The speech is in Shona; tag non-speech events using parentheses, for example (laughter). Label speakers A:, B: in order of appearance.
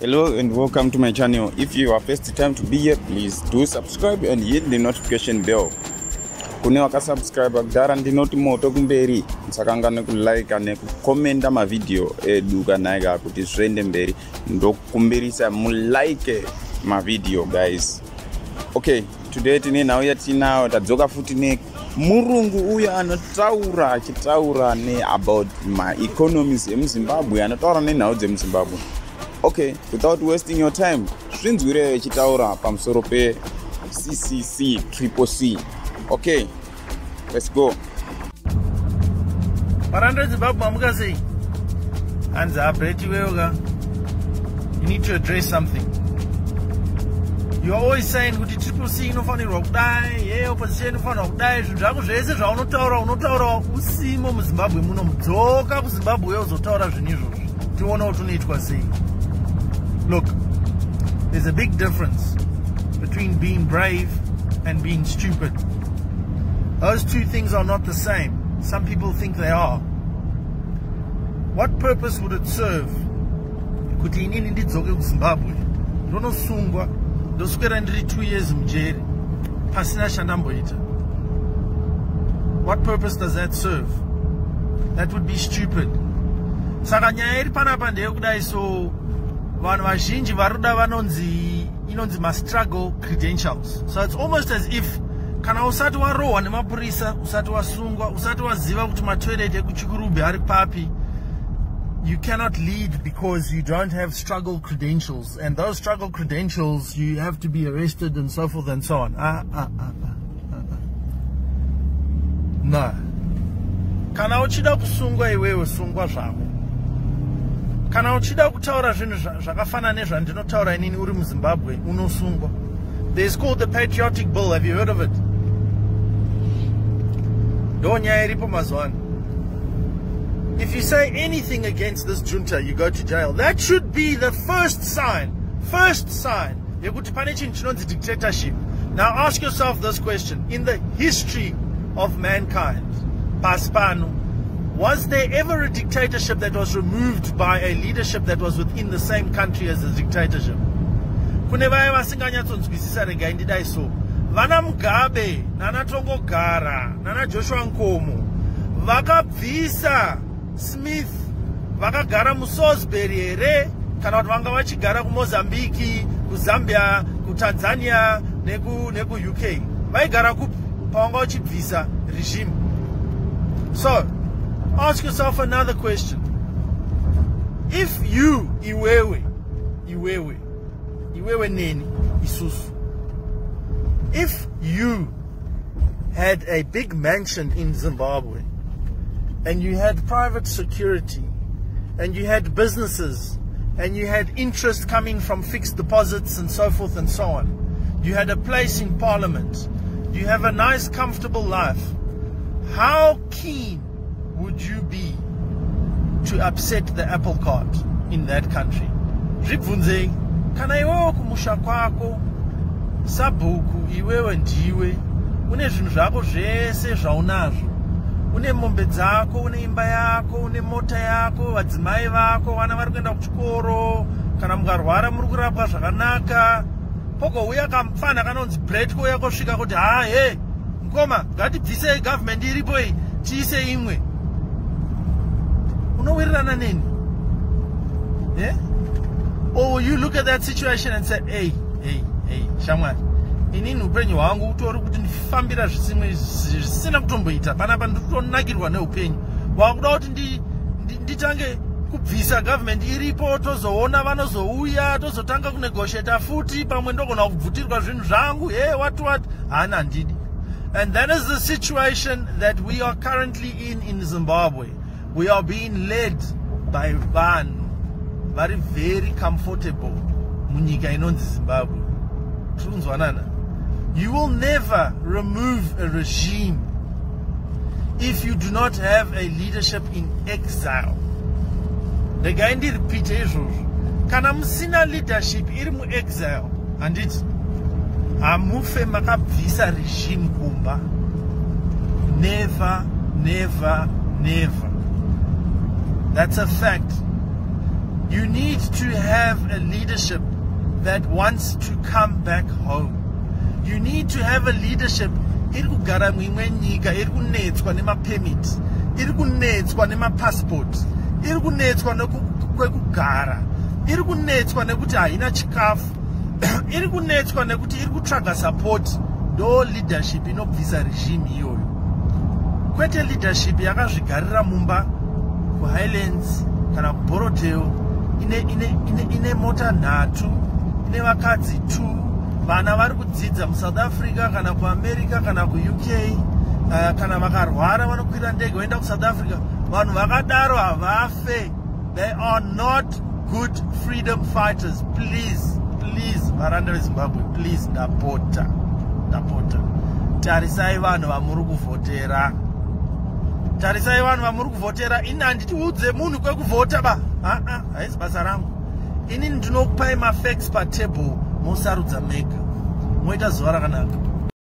A: hello and welcome to my channel. If you are first time to be here please do subscribe and hit the notification bell. Kune vakasubscribe kudhara ndinoti moto kumberi musakanga nekulika nekukomenda mavhidhiyo edu kanaika kuti zviende mberi. Ndokukumbirisa mulike mavhidhiyo guys. Okay today tine nhau yatinayo tadzoka futi nemurungu uyo anotaura achitaura neabout maeconomies emuzimbabwe anotaura nenhau dzemuzimbabwe. Okay without wasting your time zvinzwire ichitaura pamusoro peccc triple c. Okay let's go.
B: Varanda zimbabwe amuka sei hanzi abretiweyoka you need to address something youare always saying kuti triple c inofanirwa kudai ye opposition inofanirwa kudai zvinhu zvese zvaunotaura unotaura usimo muzimbabwe muno. Mudzoka kuzimbabwe uye uzotaura zvinhu izvozvo. Tiona kuti unoitwa sei. Look there's a big difference between being brave and being stupid. Those two things are not the same. Some people think they are. What purpose would it serve? Kuti inini ndidzoke kuzimbabwe? Ndonosungwa ndoswera ndiri two years mujeri pasina chandamboita what purpose does that serve? That would be stupid. Saka nyaya iri panapa ndeyekudai so vanhu vazhinji vari kuda vanonzi inonzi mastruggle credentials. So it's almost as if kana usati warohwa nemapurisa usati wasungwa usati waziva kuti matoilet ekuchikurubhi ari papi you cannot lead because you don't have struggle credentials. And those struggle credentials you have to be arrested and so forth and so on. Ah, ah, ah, ah, ah. no. Kana uchida kusungwa iwewe sungwa zvako? Kana uchida kutaura zvinhu zvakafanana nezvandinotaura inini uri muzimbabwe unosungwa? Thereis called the patriotic bill have you heard of it? Ndo nyaya iripo mazuva ano if you say anything against this junta you go to jail. That should be the first sign first sign. Dictatorship. Now ask yourself this question. In the history of mankind pasi pano was there ever a dictatorship that was removed by a leadership that was within the same country as the dictatorship? Kune vaya vasinganyatsonzwisisa regai ndidai so. Vana mugabe nana nana joshua nkomo vakabvisa smith vakagara musalisbury here kana kuti vanga vachigara kumozambiki kuzambia kutanzania nekuuk neku vaigara kupi? Pavanga vachibvisa regime so ask yourself another question. If you iwewe iwewe iwewe neni isusu if you had a big mansion in zimbabwe and you had private security and you had businesses and you had interest coming from fixed deposits and so forth and so on. You had a place in parliament. You have a nice comfortable life. How keen would you be to upset the apple cart in that country? Zvibvunzei kana kumusha kwako? Zvako zvese zvaunazvo une mombe dzako une imba yako une mota yako vadzimai vako vana vari kuenda kuchikoro. Kana mukarwara muri kurapwa zvakanaka pogouya kamufana kanonzi bret kouya kosvika kuti ha he mukoma ngatibvisei gavhumendi iripo iyi tiise imwe. Unowirirana neni e yeah? or you look at that situation and say ei ei ei shamwari inini upenyu hwangu utori kuti ndifambira zvisimwe zvisina kutomboita. Panapa ndikutonakirwa neupenyu. Wakuda kuti nditange kubvisa gavhumendi iripo tozoona vanozouya tozotanga kunegosheta futi pamwe ndogona kubvutirwa zvinhu zvangu. He what what? Hana handidi and that is the situation that we are currently in in zimbabwe. We are being led by vanhu vari very comfortable munyika inonzi zimbabwe. Tiri kunzwanana you will never remove a regime if you do not have a leadership in exile. The regai ndiripite izvozvo kana musina leadership iri muexile handiti hamufe makabvisa regime kumba. Never never never. That's a fact. You need to have a leadership that wants to come back home you need to have a leadership. Iri kugara muimwe nyika iri kunetswa nemapemit iri kunetswa nemapassport iri kunetswa neku- kwekugara iri kunetswa nekuti haina chikafu (clears throat) iri kunetswa nekuti iri kutsvaga support. Ndo leadership inobvisa regime iyoyo. Kwete leadership yakazvigarira mumba kuhighlands kana kuborotel ine, ine, ine, ine mota nhatu ine vakadzi t vana vari kudzidza musouth africa kana kuamerica kana kuuk uh, kana vakarwara vanokwira ndege voenda kusouth africa vanhu vakadaro havafe. They are not good freedom fighters. Please please varanda vezimbabwe please ndapota ndapota. Tarisai vanhu vamuri kuvhotera. Tarisai vanhu vamuri kuvhotera. Ini handitiudze munhu kwekuvhota ba. Aa haisi basa rangu. Inini ndinokupai mafacts patable mosarudza mega moita zuva rakanaka